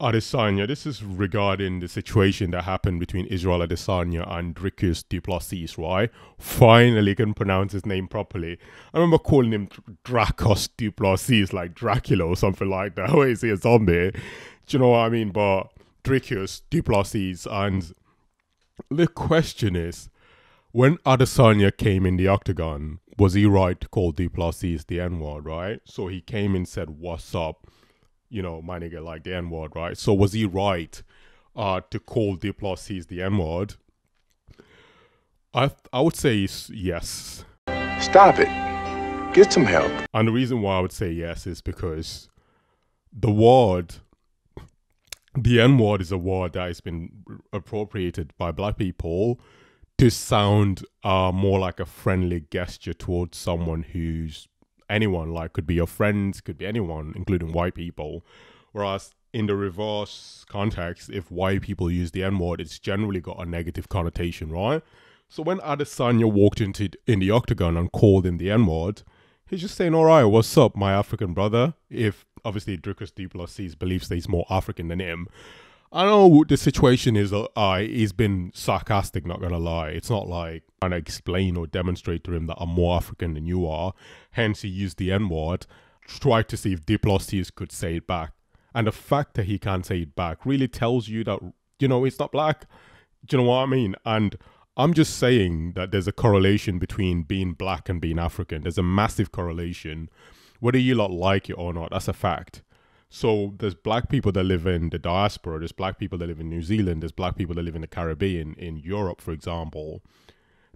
Adesanya, this is regarding the situation that happened between Israel Adesanya and Dricus Du Plessis, right? Finally can pronounce his name properly. I remember calling him Dracos Du Plessis, like Dracula or something like that. Where is he a zombie? Do you know what I mean? But Dricus Du Plessis, and the question is, when Adesanya came in the octagon, was he right to call Du Plessis the N-word, right? So he came and said, what's up? You know, my nigga like the N word, right? So was he right uh, to call Du Plessis the N word? I I would say yes. Stop it. Get some help. And the reason why I would say yes is because the word, the N word, is a word that has been appropriated by black people to sound uh, more like a friendly gesture towards someone who's anyone, like could be your friends, could be anyone, including white people. Whereas in the reverse context, if white people use the N word, it's generally got a negative connotation, right? So when Adesanya walked into in the octagon and called him the N word, he's just saying, "All right, what's up, my African brother?" If obviously Dricus Du Plessis believes that he's more African than him, I know the situation is, uh, he's been sarcastic, not gonna lie. It's not like trying to explain or demonstrate to him that I'm more African than you are. Hence, he used the N word, tried to see if Du Plessis could say it back. And the fact that he can't say it back really tells you that, you know, it's not black. Do you know what I mean? And I'm just saying that there's a correlation between being black and being African. There's a massive correlation. Whether you lot like it or not, that's a fact. So there's black people that live in the diaspora, there's black people that live in New Zealand, there's black people that live in the Caribbean, in Europe, for example.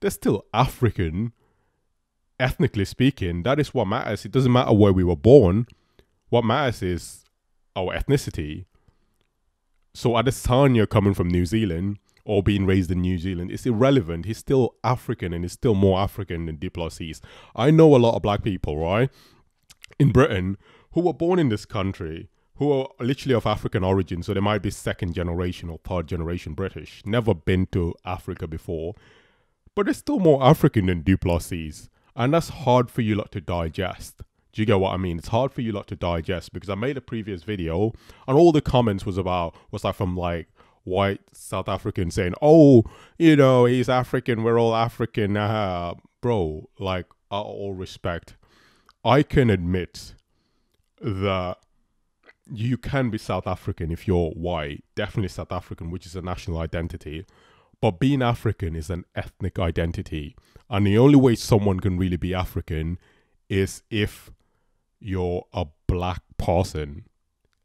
They're still African, ethnically speaking. That is what matters. It doesn't matter where we were born. What matters is our ethnicity. So Adesanya coming from New Zealand or being raised in New Zealand, it's irrelevant. He's still African and he's still more African than Du Plessis. I know a lot of black people, right? In Britain who were born in this country, who are literally of African origin, so they might be second generation or third generation British, never been to Africa before, but they're still more African than Du Plessis, and that's hard for you lot to digest. Do you get what I mean? It's hard for you lot to digest because I made a previous video and all the comments was about was like from like white South Africans saying, "Oh, you know, he's African. We're all African." Uh, bro, like, all respect, I can admit that you can be South African if you're white, definitely South African, which is a national identity. But being African is an ethnic identity. And the only way someone can really be African is if you're a black person,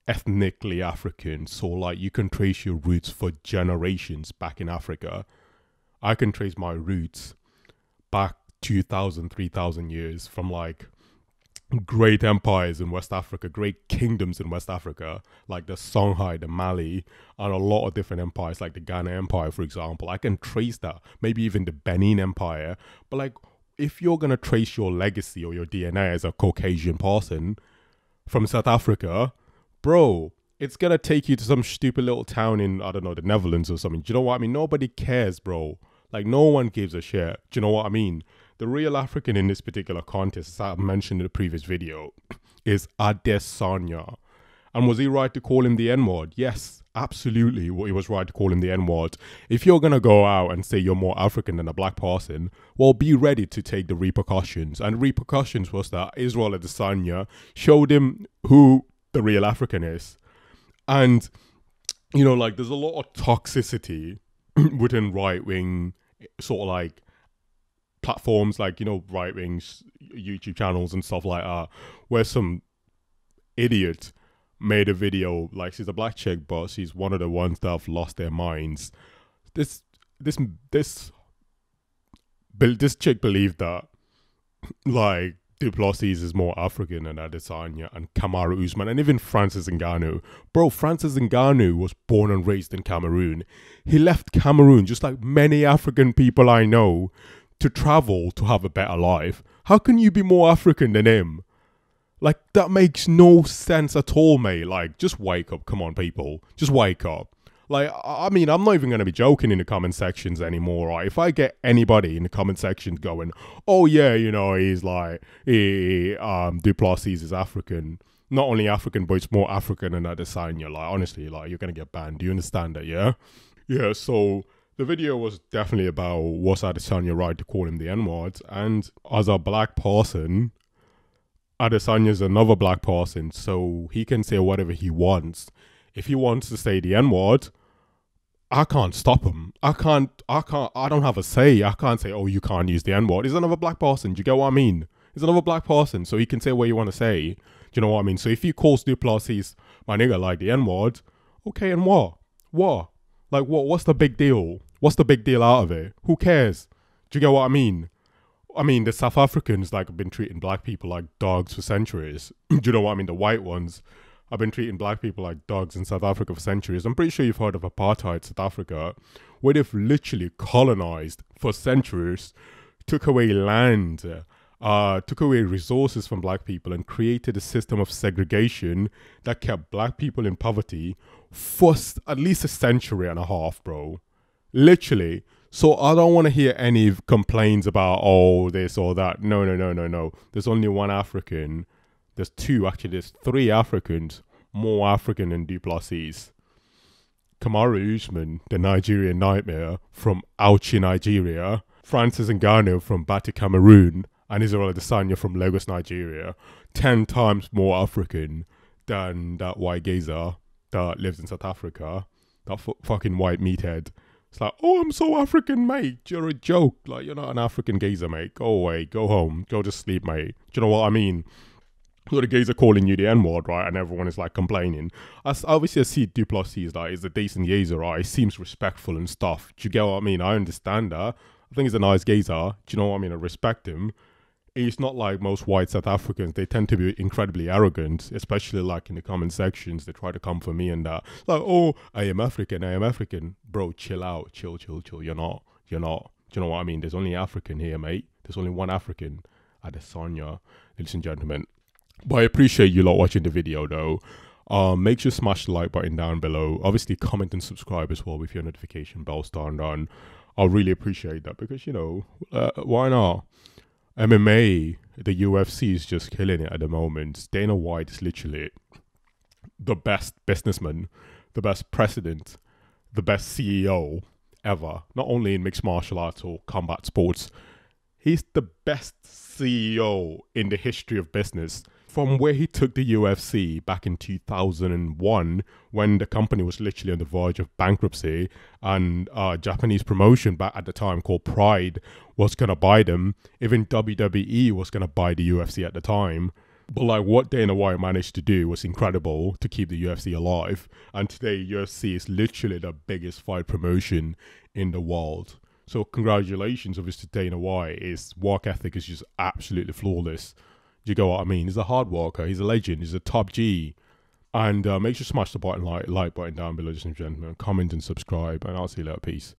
ethnically African. So, like, you can trace your roots for generations back in Africa. I can trace my roots back 2,000, 3,000 years from like great empires in West Africa, great kingdoms in West Africa, like the Songhai, the Mali, and a lot of different empires, like the Ghana Empire, for example. I can trace that, maybe even the Benin Empire. But like, if you're gonna trace your legacy or your DNA as a Caucasian person from South Africa, bro, it's gonna take you to some stupid little town in I don't know the Netherlands or something. Do you know what I mean? Nobody cares, bro. Like no one gives a shit. Do you know what I mean? The real African in this particular contest, as I mentioned in the previous video, is Adesanya. And was he right to call him the N word? Yes, absolutely. He was right to call him the N word. If you're going to go out and say you're more African than a black person, well, be ready to take the repercussions. And repercussions was that Israel Adesanya showed him who the real African is. And, you know, like there's a lot of toxicity within right wing, sort of like platforms like you know right wings YouTube channels and stuff like that, where some idiot made a video like she's a black chick, but she's one of the ones that have lost their minds. This this this this chick believed that like Du Plessis is more African than Adesanya and Kamaru Usman and even Francis Ngannou. Bro, Francis Ngannou was born and raised in Cameroon. He left Cameroon just like many African people I know to travel to have a better life. How can you be more African than him? Like, that makes no sense at all, mate. Like, just wake up. Come on, people. Just wake up. Like, I mean, I'm not even going to be joking in the comment sections anymore, right? If I get anybody in the comment sections going, oh, yeah, you know, he's like, he, um, Du Plessis is African, not only African, but it's more African than that design. You're Like honestly, like you're gonna get banned. Do you understand that? Yeah, yeah. So the video was definitely about was Adesanya right to call him the N word, and as a black person, Adesanya's another black person, so he can say whatever he wants. If he wants to say the N word, I can't stop him. I can't. I can't. I don't have a say. I can't say, "Oh, you can't use the N word." He's another black person. Do you get what I mean? He's another black person, so he can say what you want to say. Do you know what I mean? So if he calls Du Plessis my nigga like the N word, okay, and what? What? Like what? What's the big deal? What's the big deal out of it? Who cares? Do you get what I mean? I mean, the South Africans like have been treating black people like dogs for centuries. Do you know what I mean? The white ones have been treating black people like dogs in South Africa for centuries. I'm pretty sure you've heard of apartheid South Africa, where they've literally colonized for centuries, took away land, uh, took away resources from black people, and created a system of segregation that kept black people in poverty for at least a century and a half, bro. Literally. So I don't want to hear any complaints about oh this or that. No, no, no, no, no. There's only one African. There's two actually. There's three Africans more African than Du Plessis. Kamaru Usman, the Nigerian nightmare from Auchi, Nigeria. Francis Ngannou from Batié, Cameroon. And Israel Adesanya from Lagos, Nigeria. Ten times more African than that white geezer that lives in South Africa. That fucking white meathead. It's like, oh, I'm so African, mate. You're a joke. Like, you're not an African geezer, mate. Go away. Go home. Go to sleep, mate. Do you know what I mean? So the are calling you the N word, right? And everyone is like complaining. I, obviously, I see Du Plessis like he's a decent geezer, right? He seems respectful and stuff. Do you get what I mean? I understand that. I think he's a nice geezer. Do you know what I mean? I respect him. He's not like most white South Africans. They tend to be incredibly arrogant, especially like in the comment sections. They try to come for me and that. Like, oh, I am African. I am African. Bro, chill out. Chill, chill, chill. You're not. You're not. Do you know what I mean? There's only African here, mate. There's only one African. at Adesanya, ladies and gentlemen. But I appreciate you lot watching the video though. Um, make sure to smash the like button down below. Obviously, comment and subscribe as well with your notification bell turned on. I'll really appreciate that because you know uh, why not? MMA, the UFC is just killing it at the moment. Dana White is literally the best businessman, the best president, the best CEO ever. Not only in mixed martial arts or combat sports, he's the best CEO in the history of business. From where he took the UFC back in 2001, when the company was literally on the verge of bankruptcy, and uh, Japanese promotion back at the time called Pride was gonna buy them. Even WWE was gonna buy the UFC at the time. But like what Dana White managed to do was incredible to keep the UFC alive. And today UFC is literally the biggest fight promotion in the world. So congratulations, obviously, to Dana White. His work ethic is just absolutely flawless. Do you get what I mean? He's a hard worker. He's a legend. He's a top G. And uh, make sure to smash the button like like button down below, and gentlemen. Comment and subscribe, and I'll see you later. Peace.